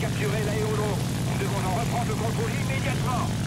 capturé l'aérodrome. Nous devons en reprendre le contrôle immédiatement.